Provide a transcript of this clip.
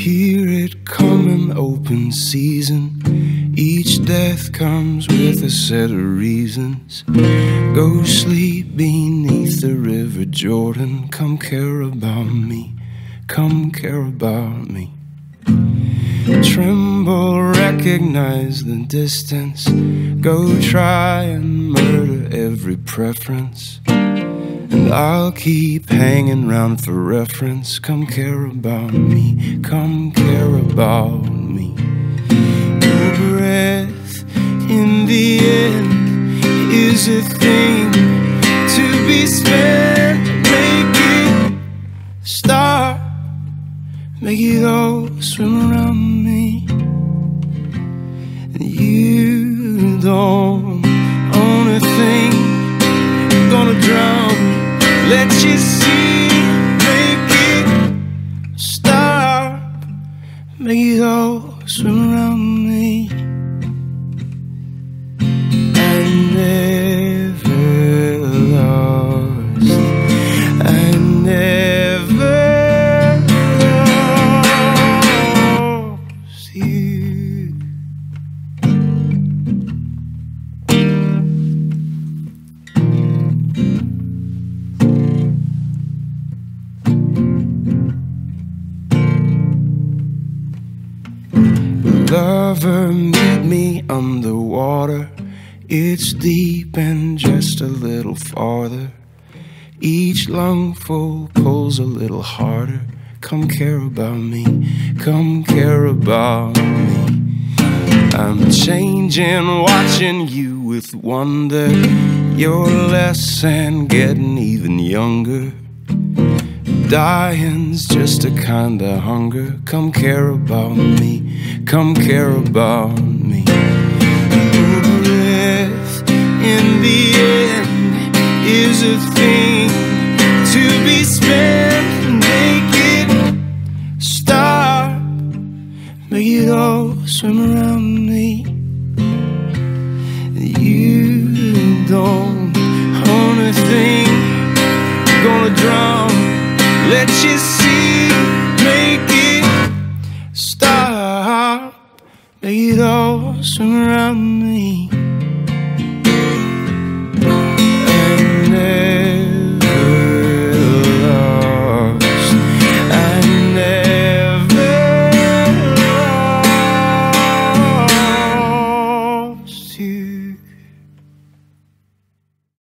Hear it coming open season. Each death comes with a set of reasons. Go sleep beneath the river Jordan. Come care about me. Come care about me. Tremble, recognize the distance. Go try and murder every preference. I'll keep hanging round for reference. Come care about me, come care about me. Your breath in the end is a thing to be spent. Make it stop, make it all swim around me. And you don't let you see, make it stop, make it all swim around me. Lover, meet me underwater. It's deep and just a little farther. Each lungful pulls a little harder. Come care about me, come care about me. I'm changing, watching you with wonder. You're less and getting even younger. Dying's just a kind of hunger. Come care about me, come care about me. Breath in the end is a thing to be spent. Make it stop, make it all swim around me. You don't own a thing, gonna drown. Let you see, make it stop, make it all swim around me.